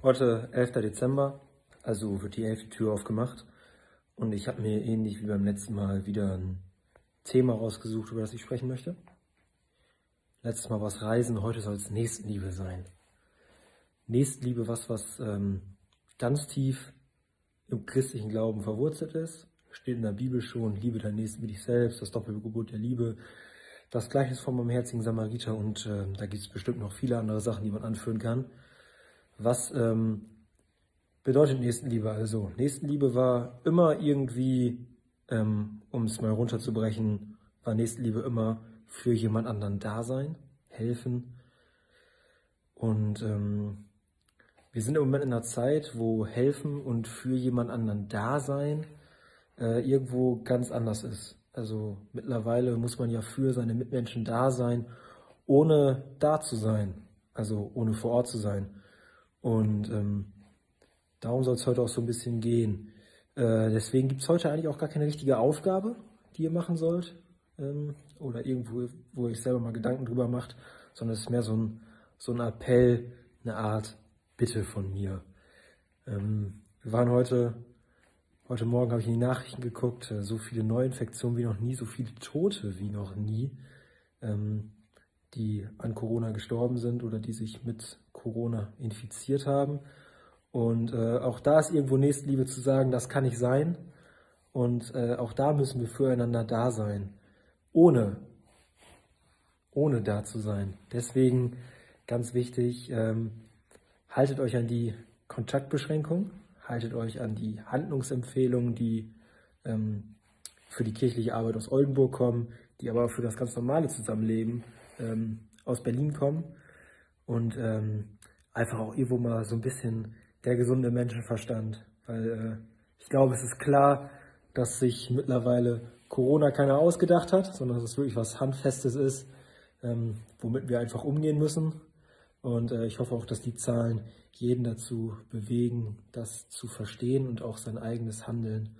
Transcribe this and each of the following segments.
Heute 11. Dezember, also wird die 11. Tür aufgemacht und ich habe mir ähnlich wie beim letzten Mal wieder ein Thema rausgesucht, über das ich sprechen möchte. Letztes Mal war es Reisen, heute soll es Nächstenliebe sein. Nächstenliebe, was was ähm, ganz tief im christlichen Glauben verwurzelt ist, steht in der Bibel schon, Liebe dein Nächsten wie dich selbst, das Doppelgebot der Liebe, das Gleiche ist vom barmherzigen Samariter und äh, da gibt es bestimmt noch viele andere Sachen, die man anführen kann. Was ähm, bedeutet Nächstenliebe also? Nächstenliebe war immer irgendwie, ähm, um es mal runterzubrechen, war Nächstenliebe immer für jemand anderen da sein, helfen. Und ähm, wir sind im Moment in einer Zeit, wo helfen und für jemand anderen da sein äh, irgendwo ganz anders ist. Also mittlerweile muss man ja für seine Mitmenschen da sein, ohne da zu sein, also ohne vor Ort zu sein. Und ähm, darum soll es heute auch so ein bisschen gehen. Äh, deswegen gibt es heute eigentlich auch gar keine richtige Aufgabe, die ihr machen sollt. Ähm, oder irgendwo, wo ihr euch selber mal Gedanken drüber macht, sondern es ist mehr so ein, so ein Appell, eine Art Bitte von mir. Ähm, wir waren heute, heute Morgen habe ich in die Nachrichten geguckt, äh, so viele Neuinfektionen wie noch nie, so viele Tote wie noch nie. Ähm, die an Corona gestorben sind oder die sich mit Corona infiziert haben. Und äh, auch da ist irgendwo Nächstenliebe zu sagen, das kann nicht sein. Und äh, auch da müssen wir füreinander da sein, ohne, ohne da zu sein. Deswegen ganz wichtig, ähm, haltet euch an die Kontaktbeschränkung, haltet euch an die Handlungsempfehlungen, die ähm, für die kirchliche Arbeit aus Oldenburg kommen, die aber für das ganz normale Zusammenleben ähm, aus Berlin kommen und ähm, einfach auch irgendwo mal so ein bisschen der gesunde Menschenverstand, weil äh, ich glaube, es ist klar, dass sich mittlerweile Corona keiner ausgedacht hat, sondern dass es wirklich was Handfestes ist, ähm, womit wir einfach umgehen müssen. Und äh, ich hoffe auch, dass die Zahlen jeden dazu bewegen, das zu verstehen und auch sein eigenes Handeln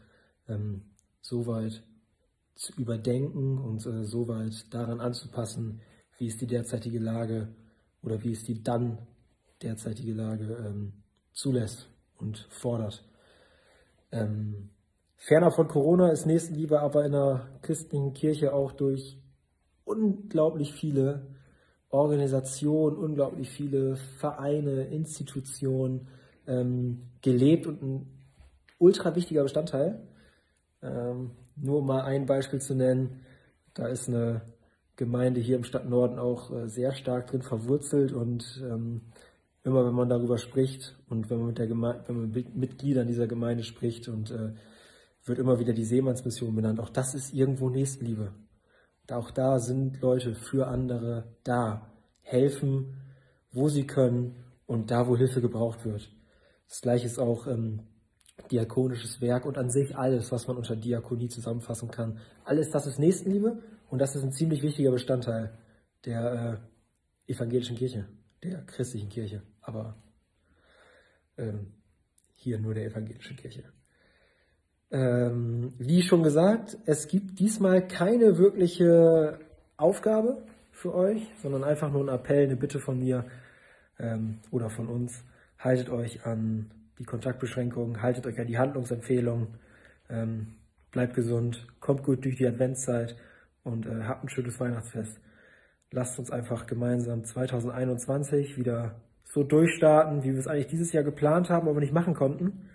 ähm, so weit zu überdenken und äh, so weit daran anzupassen, wie ist die derzeitige Lage oder wie ist die dann derzeitige Lage ähm, zulässt und fordert. Ähm, ferner von Corona ist Nächstenliebe aber in der christlichen Kirche auch durch unglaublich viele Organisationen, unglaublich viele Vereine, Institutionen ähm, gelebt und ein ultra wichtiger Bestandteil. Ähm, nur um mal ein Beispiel zu nennen, da ist eine Gemeinde hier im Stadtnorden auch äh, sehr stark drin verwurzelt und ähm, immer wenn man darüber spricht und wenn man mit, der Geme wenn man mit Mitgliedern dieser Gemeinde spricht und äh, wird immer wieder die Seemannsmission benannt. Auch das ist irgendwo Nächstenliebe. Auch da sind Leute für andere da, helfen, wo sie können und da, wo Hilfe gebraucht wird. Das gleiche ist auch ähm, diakonisches Werk und an sich alles, was man unter Diakonie zusammenfassen kann. Alles das ist Nächstenliebe und das ist ein ziemlich wichtiger Bestandteil der äh, evangelischen Kirche, der christlichen Kirche, aber ähm, hier nur der evangelischen Kirche. Ähm, wie schon gesagt, es gibt diesmal keine wirkliche Aufgabe für euch, sondern einfach nur ein Appell, eine Bitte von mir ähm, oder von uns. Haltet euch an die Kontaktbeschränkungen, haltet euch an die Handlungsempfehlungen, ähm, bleibt gesund, kommt gut durch die Adventszeit und äh, habt ein schönes Weihnachtsfest. Lasst uns einfach gemeinsam 2021 wieder so durchstarten, wie wir es eigentlich dieses Jahr geplant haben, aber nicht machen konnten.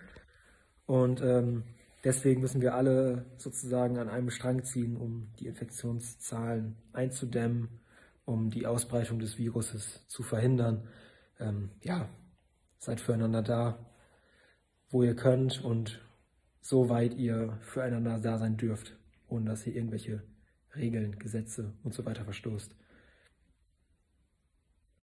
Und ähm, deswegen müssen wir alle sozusagen an einem Strang ziehen, um die Infektionszahlen einzudämmen, um die Ausbreitung des Viruses zu verhindern. Ähm, ja, seid füreinander da, wo ihr könnt und so weit ihr füreinander da sein dürft, ohne dass ihr irgendwelche Regeln, Gesetze und so weiter verstoßt.